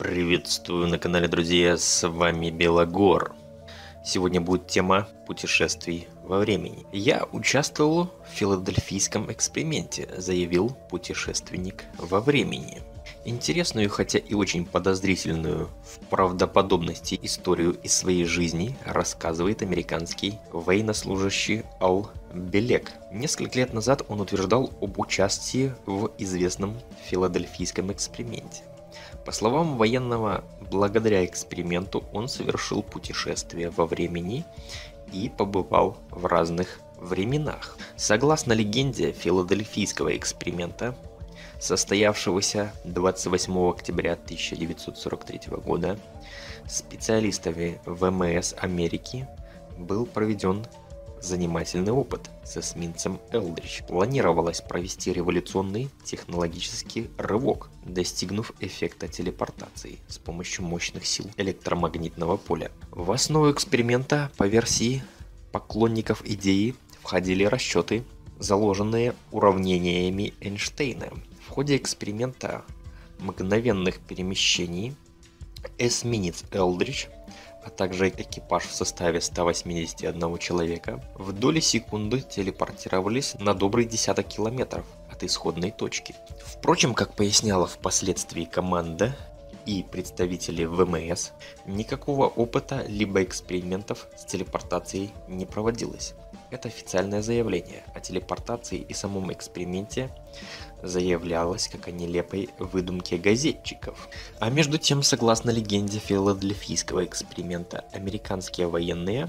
Приветствую на канале, друзья, с вами Белогор. Сегодня будет тема путешествий во времени. Я участвовал в филадельфийском эксперименте, заявил путешественник во времени. Интересную, хотя и очень подозрительную в правдоподобности историю из своей жизни рассказывает американский военнослужащий Ал Белек. Несколько лет назад он утверждал об участии в известном филадельфийском эксперименте. По словам военного, благодаря эксперименту он совершил путешествие во времени и побывал в разных временах. Согласно легенде филадельфийского эксперимента, состоявшегося 28 октября 1943 года, специалистами ВМС Америки был проведен занимательный опыт с эсминцем Элдрич. Планировалось провести революционный технологический рывок, достигнув эффекта телепортации с помощью мощных сил электромагнитного поля. В основу эксперимента по версии поклонников идеи входили расчеты, заложенные уравнениями Эйнштейна – в ходе эксперимента мгновенных перемещений эсминец Элдрич, а также экипаж в составе 181 человека в доли секунды телепортировались на добрый десяток километров от исходной точки. Впрочем, как поясняла впоследствии команда и представители ВМС, никакого опыта либо экспериментов с телепортацией не проводилось. Это официальное заявление о телепортации и самом эксперименте заявлялось как о нелепой выдумке газетчиков. А между тем, согласно легенде филадельфийского эксперимента, американские военные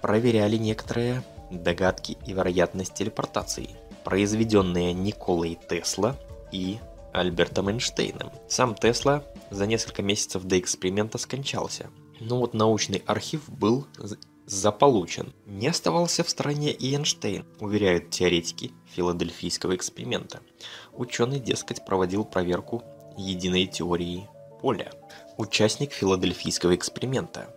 проверяли некоторые догадки и вероятность телепортации, произведенные Николой Тесла и Альбертом Эйнштейном. Сам Тесла за несколько месяцев до эксперимента скончался. Но вот научный архив был заполучен. Не оставался в стороне и Эйнштейн, уверяют теоретики филадельфийского эксперимента. Ученый, дескать, проводил проверку единой теории поля. Участник филадельфийского эксперимента.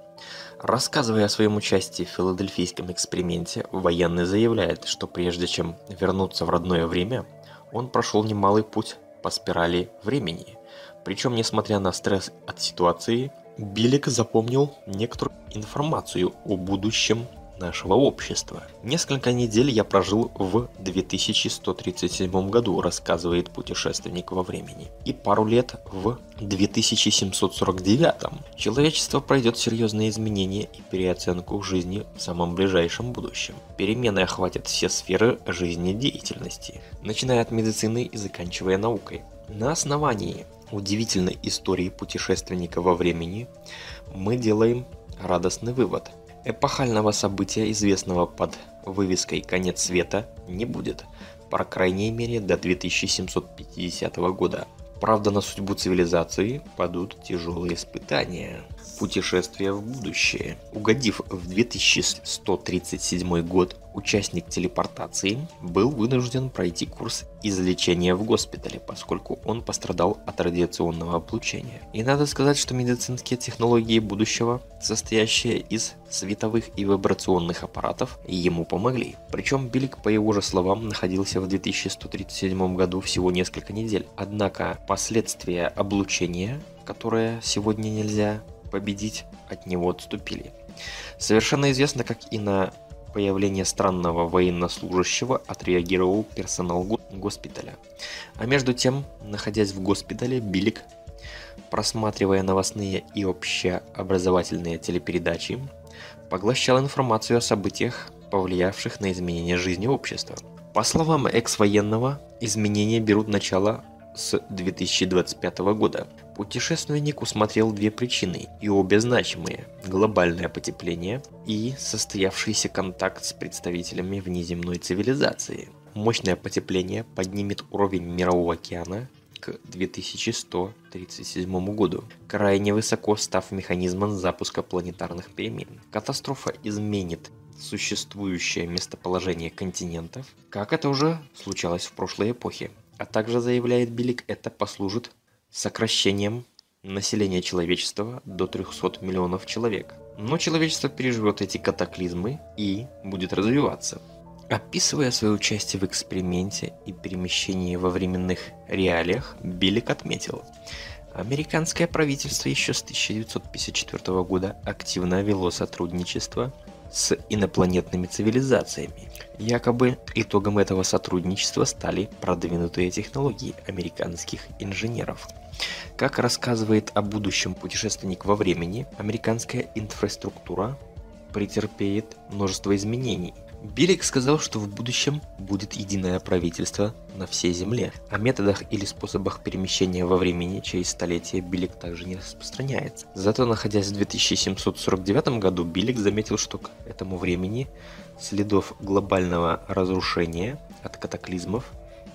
Рассказывая о своем участии в филадельфийском эксперименте, военный заявляет, что прежде чем вернуться в родное время, он прошел немалый путь по спирали времени. Причем, несмотря на стресс от ситуации, Билик запомнил некоторую информацию о будущем нашего общества. Несколько недель я прожил в 2137 году, рассказывает путешественник во времени, и пару лет в 2749. Человечество пройдет серьезные изменения и переоценку жизни в самом ближайшем будущем. Перемены охватят все сферы жизнедеятельности, начиная от медицины и заканчивая наукой. На основании удивительной истории путешественника во времени, мы делаем радостный вывод. Эпохального события, известного под вывеской «Конец света», не будет, по крайней мере до 2750 года. Правда, на судьбу цивилизации падут тяжелые испытания. Путешествие в будущее. Угодив в 2137 год, участник телепортации был вынужден пройти курс излечения в госпитале, поскольку он пострадал от радиационного облучения. И надо сказать, что медицинские технологии будущего, состоящие из световых и вибрационных аппаратов, ему помогли. Причем Билик, по его же словам, находился в 2137 году всего несколько недель. Однако последствия облучения, которое сегодня нельзя победить, от него отступили. Совершенно известно, как и на появление странного военнослужащего отреагировал персонал госпиталя. А между тем, находясь в госпитале, Билик, просматривая новостные и общеобразовательные телепередачи, поглощал информацию о событиях, повлиявших на изменение жизни общества. По словам экс-военного, изменения берут начало с 2025 года. Путешественник усмотрел две причины, и обе значимые – глобальное потепление и состоявшийся контакт с представителями внеземной цивилизации. Мощное потепление поднимет уровень Мирового океана к 2137 году, крайне высоко став механизмом запуска планетарных перемен. Катастрофа изменит существующее местоположение континентов, как это уже случалось в прошлой эпохе. А также, заявляет Билик, это послужит сокращением населения человечества до 300 миллионов человек. Но человечество переживет эти катаклизмы и будет развиваться. Описывая свое участие в эксперименте и перемещении во временных реалиях, Билик отметил, Американское правительство еще с 1954 года активно вело сотрудничество с инопланетными цивилизациями. Якобы итогом этого сотрудничества стали продвинутые технологии американских инженеров. Как рассказывает о будущем путешественник во времени, американская инфраструктура претерпеет множество изменений – Билик сказал, что в будущем будет единое правительство на всей Земле. О методах или способах перемещения во времени через столетия Билик также не распространяется. Зато находясь в 2749 году, Билик заметил, что к этому времени следов глобального разрушения от катаклизмов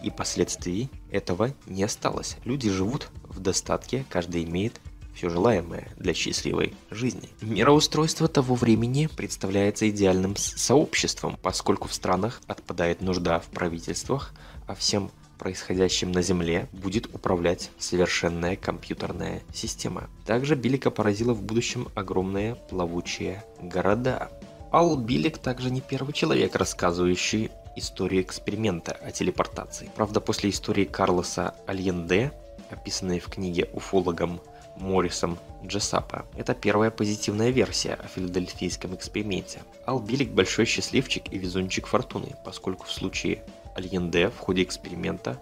и последствий этого не осталось. Люди живут в достатке, каждый имеет все желаемое для счастливой жизни. Мироустройство того времени представляется идеальным сообществом, поскольку в странах отпадает нужда в правительствах, а всем происходящим на Земле будет управлять совершенная компьютерная система. Также Билика поразила в будущем огромные плавучие города. Ал Билик также не первый человек, рассказывающий историю эксперимента о телепортации. Правда, после истории Карлоса Альенде, описанной в книге уфологом Моррисом Джессапа. Это первая позитивная версия о филадельфийском эксперименте. Ал Билик большой счастливчик и везунчик фортуны, поскольку в случае Альенде в ходе эксперимента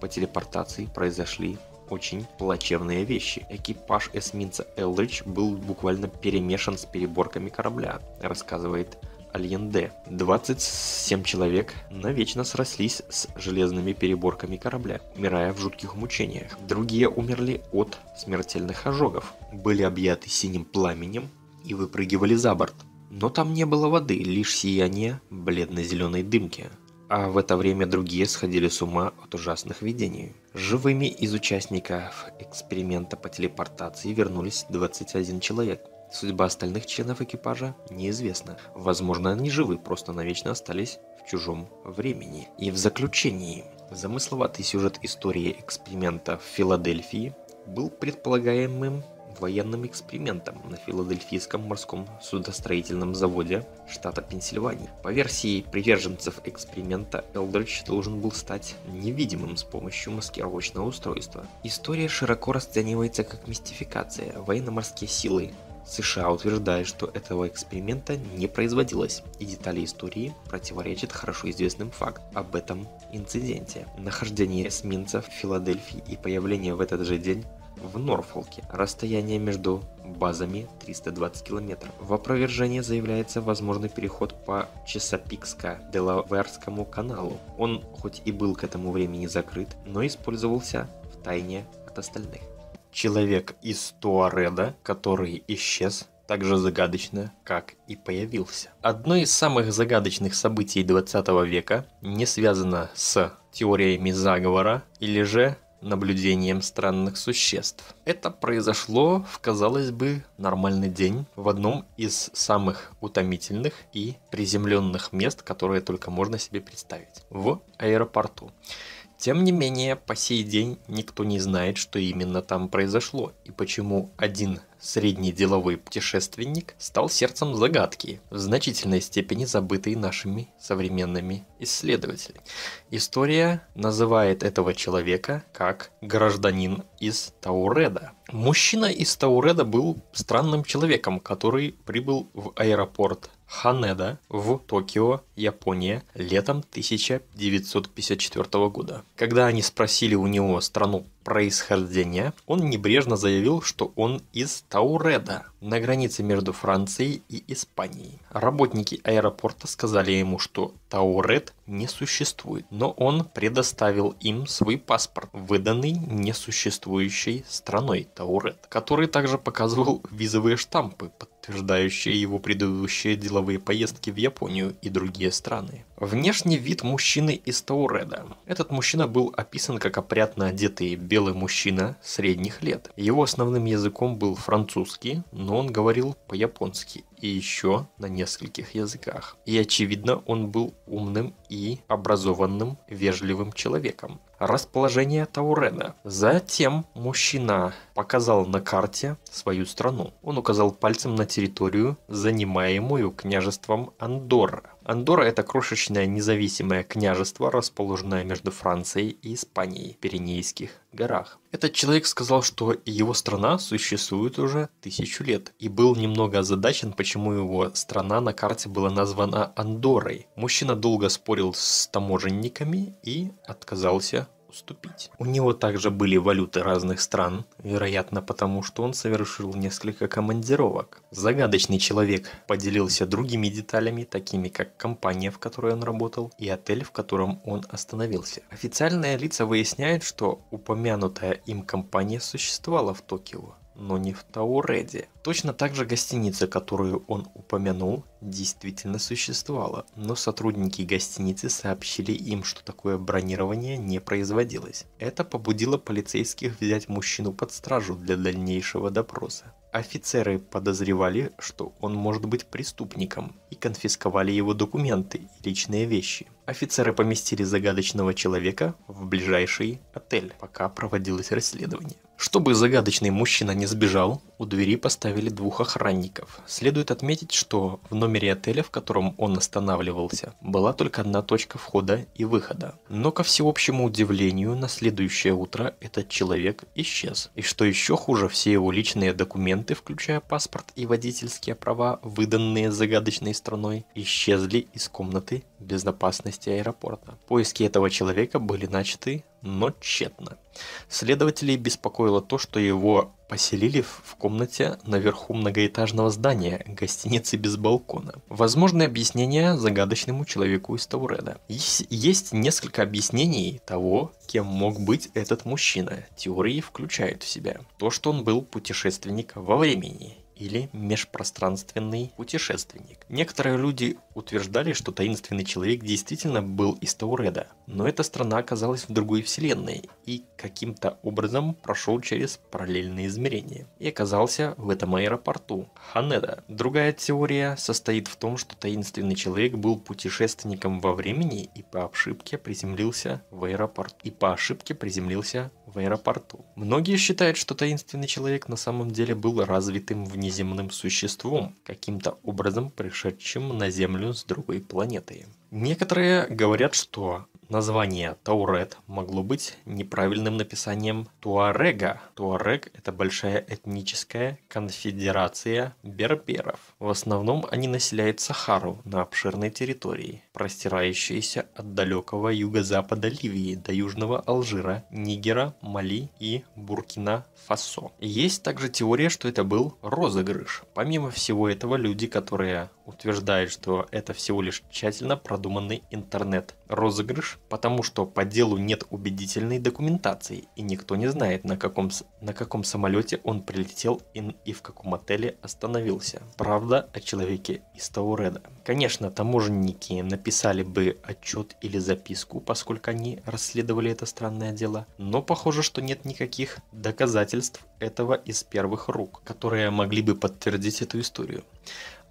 по телепортации произошли очень плачевные вещи. Экипаж эсминца Элдрич был буквально перемешан с переборками корабля, рассказывает Альенде. 27 человек навечно срослись с железными переборками корабля, умирая в жутких мучениях. Другие умерли от смертельных ожогов, были объяты синим пламенем и выпрыгивали за борт. Но там не было воды, лишь сияние бледно-зеленой дымки. А в это время другие сходили с ума от ужасных видений. Живыми из участников эксперимента по телепортации вернулись 21 человек. Судьба остальных членов экипажа неизвестна. Возможно, они живы, просто навечно остались в чужом времени. И в заключении, замысловатый сюжет истории эксперимента в Филадельфии был предполагаемым военным экспериментом на Филадельфийском морском судостроительном заводе штата Пенсильвания. По версии приверженцев эксперимента, Элдридж должен был стать невидимым с помощью маскировочного устройства. История широко расценивается как мистификация. Военно-морские силы США утверждает, что этого эксперимента не производилось, и детали истории противоречат хорошо известным фактам об этом инциденте. Нахождение эсминца в Филадельфии и появление в этот же день в Норфолке. Расстояние между базами 320 километров. В опровержение заявляется возможный переход по Чесапикско-Делаверскому каналу. Он хоть и был к этому времени закрыт, но использовался в тайне от остальных. Человек из Туареда, который исчез так же загадочно, как и появился. Одно из самых загадочных событий 20 века не связано с теориями заговора или же наблюдением странных существ. Это произошло в, казалось бы, нормальный день в одном из самых утомительных и приземленных мест, которые только можно себе представить, в аэропорту. Тем не менее, по сей день никто не знает, что именно там произошло и почему один средний деловой путешественник стал сердцем загадки, в значительной степени забытой нашими современными исследователями. История называет этого человека как гражданин из Тауреда. Мужчина из Тауреда был странным человеком, который прибыл в аэропорт Ханеда в Токио, Япония, летом 1954 года. Когда они спросили у него страну происхождения, он небрежно заявил, что он из Тауреда, на границе между Францией и Испанией. Работники аэропорта сказали ему, что Тауред не существует, но он предоставил им свой паспорт, выданный несуществующей страной Тауред, который также показывал визовые штампы, подтверждающие его предыдущие деловые поездки в Японию и другие страны. Внешний вид мужчины из Тауреда. Этот мужчина был описан как опрятно одетый белый мужчина средних лет. Его основным языком был французский, но он говорил по-японски и еще на нескольких языках. И очевидно, он был умным и образованным, вежливым человеком. Расположение Таурена. Затем мужчина показал на карте свою страну. Он указал пальцем на территорию, занимаемую княжеством Андорра. Андорра – это крошечное независимое княжество, расположенное между Францией и Испанией в Пиренейских горах. Этот человек сказал, что его страна существует уже тысячу лет и был немного озадачен, почему его страна на карте была названа Андорой. Мужчина долго спорил с таможенниками и отказался уступить. У него также были валюты разных стран, вероятно потому, что он совершил несколько командировок. Загадочный человек поделился другими деталями, такими как компания, в которой он работал, и отель, в котором он остановился. Официальные лица выясняют, что упомянутая им компания существовала в Токио, но не в Тауреде. Точно так же гостиница, которую он упомянул, действительно существовала, но сотрудники гостиницы сообщили им, что такое бронирование не производилось. Это побудило полицейских взять мужчину под стражу для дальнейшего допроса. Офицеры подозревали, что он может быть преступником и конфисковали его документы и личные вещи. Офицеры поместили загадочного человека в ближайший отель, пока проводилось расследование. Чтобы загадочный мужчина не сбежал, у двери поставили двух охранников. Следует отметить, что в номере отеля, в котором он останавливался, была только одна точка входа и выхода. Но ко всеобщему удивлению, на следующее утро этот человек исчез. И что еще хуже, все его личные документы, включая паспорт и водительские права, выданные загадочной страной, исчезли из комнаты безопасности аэропорта. Поиски этого человека были начаты, но тщетно. Следователей беспокоило то, что его поселили в комнате наверху многоэтажного здания, гостиницы без балкона. Возможное объяснение загадочному человеку из Тауреда. Есть несколько объяснений того, кем мог быть этот мужчина. Теории включают в себя то, что он был путешественник во времени или межпространственный путешественник. Некоторые люди утверждали, что таинственный человек действительно был из Тауреда, но эта страна оказалась в другой вселенной и каким-то образом прошел через параллельные измерения и оказался в этом аэропорту Ханеда. Другая теория состоит в том, что таинственный человек был путешественником во времени и по ошибке приземлился в аэропорт и по ошибке приземлился в аэропорту. Многие считают, что таинственный человек на самом деле был развитым внеземным существом, каким-то образом пришедшим на Землю с другой планеты. Некоторые говорят, что Название Таурет могло быть неправильным написанием Туарега. Туарег – это большая этническая конфедерация берберов. В основном они населяют Сахару на обширной территории, простирающейся от далекого юго-запада Ливии до южного Алжира, Нигера, Мали и Буркина-Фасо. Есть также теория, что это был розыгрыш. Помимо всего этого, люди, которые утверждают, что это всего лишь тщательно продуманный интернет-розыгрыш, потому что по делу нет убедительной документации, и никто не знает, на каком, на каком самолете он прилетел и, и в каком отеле остановился. Правда о человеке из Тауреда. Конечно, таможенники написали бы отчет или записку, поскольку они расследовали это странное дело, но похоже, что нет никаких доказательств этого из первых рук, которые могли бы подтвердить эту историю.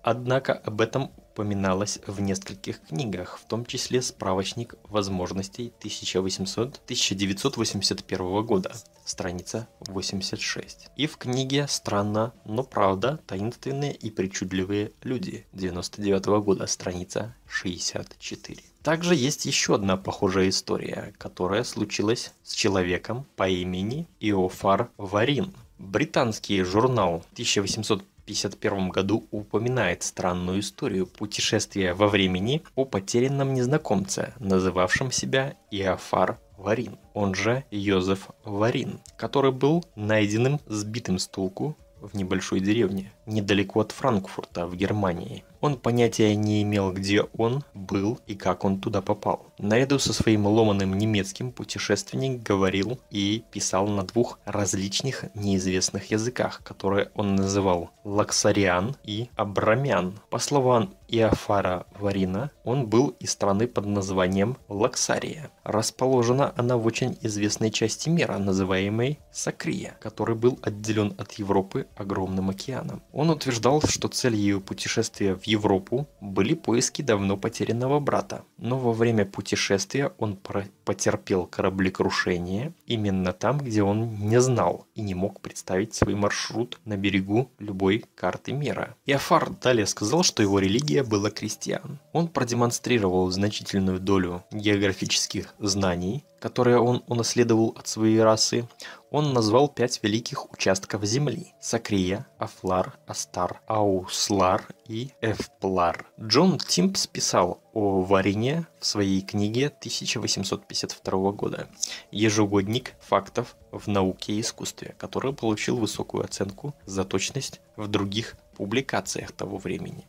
Однако об этом упоминалось в нескольких книгах, в том числе справочник возможностей 1800 1981 года, страница 86. И в книге «Странно, но правда. Таинственные и причудливые люди» 99 года, страница 64. Также есть еще одна похожая история, которая случилась с человеком по имени Иофар Варин. Британский журнал 1800 1951 году упоминает странную историю путешествия во времени о потерянном незнакомце, называвшем себя Иофар Варин, он же Йозеф Варин, который был найденным сбитым с толку в небольшой деревне, недалеко от Франкфурта в Германии. Он понятия не имел, где он был и как он туда попал. Наряду со своим ломаным немецким путешественник говорил и писал на двух различных неизвестных языках, которые он называл лаксариан и абрамян. По словам Иофара Варина, он был из страны под названием Лаксария. Расположена она в очень известной части мира, называемой Сакрия, который был отделен от Европы огромным океаном. Он утверждал, что цель ее путешествия в Европу были поиски давно потерянного брата. Но во время путешествия он потерпел кораблекрушение именно там, где он не знал, и не мог представить свой маршрут на берегу любой карты мира. Иофар далее сказал, что его религия была крестьян. Он продемонстрировал значительную долю географических знаний, которые он унаследовал от своей расы, он назвал пять великих участков Земли – Сакрия, Афлар, Астар, Ауслар и Эвплар. Джон Тимпс писал о Варине в своей книге 1852 года «Ежегодник фактов в науке и искусстве», который получил высокую оценку за точность в других публикациях того времени.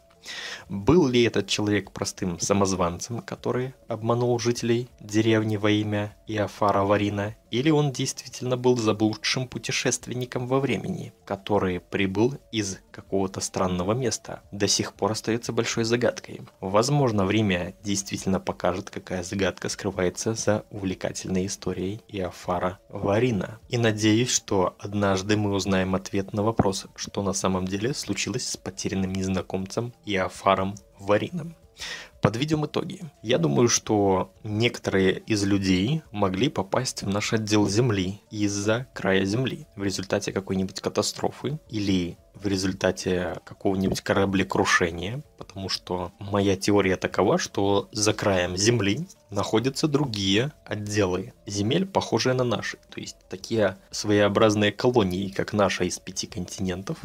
Был ли этот человек простым самозванцем, который обманул жителей деревни во имя Иофара Варина, или он действительно был заблудшим путешественником во времени, который прибыл из какого-то странного места, до сих пор остается большой загадкой. Возможно, время действительно покажет, какая загадка скрывается за увлекательной историей Иофара Варина. И надеюсь, что однажды мы узнаем ответ на вопрос, что на самом деле случилось с потерянным незнакомцем Иофаром Варином. Подведем итоги. Я думаю, что некоторые из людей могли попасть в наш отдел Земли из-за края Земли в результате какой-нибудь катастрофы или в результате какого-нибудь кораблекрушения, потому что моя теория такова, что за краем Земли находятся другие отделы земель, похожие на наши. То есть такие своеобразные колонии, как наша из пяти континентов.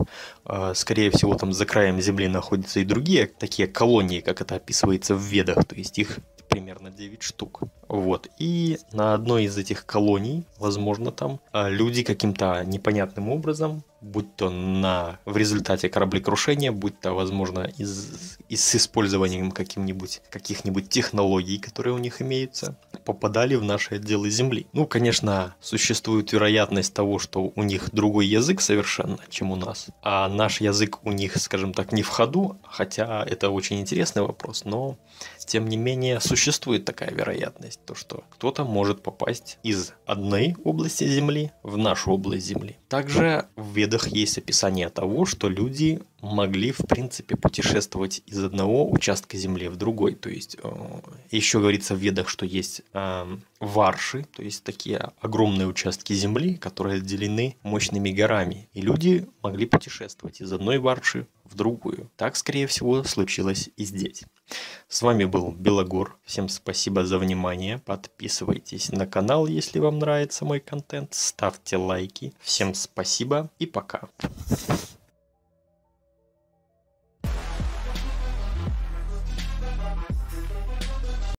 А, скорее всего, там за краем Земли находятся и другие такие колонии, как это описывается в Ведах. То есть их примерно 9 штук. Вот. И на одной из этих колоний, возможно, там а, люди каким-то непонятным образом, будь то на, в результате кораблекрушения, будь то, возможно, из, из, с использованием каким-нибудь, каких-нибудь технологий, которые у них имеются, попадали в наши отделы Земли. Ну, конечно, существует вероятность того, что у них другой язык совершенно, чем у нас, а наш язык у них, скажем так, не в ходу, хотя это очень интересный вопрос, но тем не менее существует такая вероятность, то что кто-то может попасть из одной области Земли в нашу область Земли. Также в Ведах есть описание того, что люди могли в принципе путешествовать из одного участка земли в другой. То есть э, еще говорится в Ведах, что есть э, варши, то есть такие огромные участки земли, которые отделены мощными горами. И люди могли путешествовать из одной варши в другую. Так, скорее всего, случилось и здесь. С вами был Белогор. Всем спасибо за внимание. Подписывайтесь на канал, если вам нравится мой контент. Ставьте лайки. Всем спасибо и пока.